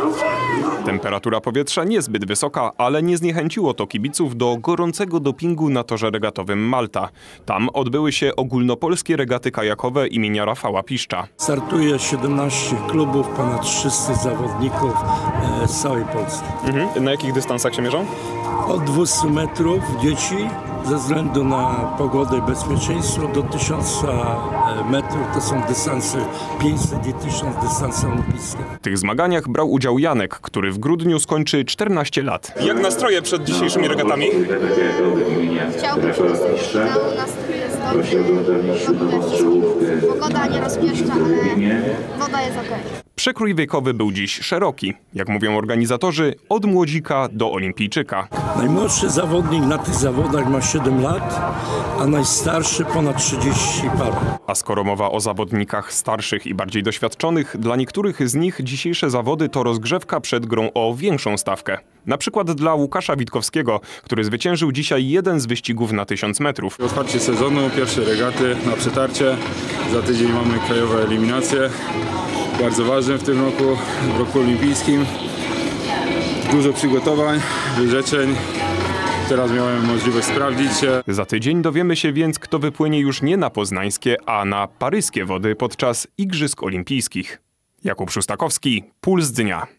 group. Temperatura powietrza niezbyt wysoka, ale nie zniechęciło to kibiców do gorącego dopingu na torze regatowym Malta. Tam odbyły się ogólnopolskie regaty kajakowe imienia Rafała Piszcza. Startuje 17 klubów, ponad 300 zawodników e, z całej Polski. Na jakich dystansach się mierzą? Od 200 metrów dzieci ze względu na pogodę i bezpieczeństwo do 1000 e, metrów to są dystanse 500 i 1000 dystanse olimpijskie. W tych zmaganiach brał udział Janek, który w grudniu skończy 14 lat. Jak nastroje przed dzisiejszymi regatami? Chciałbym się dostać do finału, wszystko. Pogoda nie rozpieszcza, ale woda jest okej. Przekrój wiekowy był dziś szeroki. Jak mówią organizatorzy, od młodzika do olimpijczyka. Najmłodszy zawodnik na tych zawodach ma 7 lat, a najstarszy ponad 30 parę. A skoro mowa o zawodnikach starszych i bardziej doświadczonych, dla niektórych z nich dzisiejsze zawody to rozgrzewka przed grą o większą stawkę. Na przykład dla Łukasza Witkowskiego, który zwyciężył dzisiaj jeden z wyścigów na 1000 metrów. Otwarcie sezonu, pierwsze regaty na przetarcie. Za tydzień mamy krajowe eliminacje. Bardzo ważne w tym roku, w roku olimpijskim. Dużo przygotowań, wyrzeczeń. Teraz miałem możliwość sprawdzić się. Za tydzień dowiemy się więc, kto wypłynie już nie na poznańskie, a na paryskie wody podczas Igrzysk Olimpijskich. Jakub Szustakowski, Puls Dnia.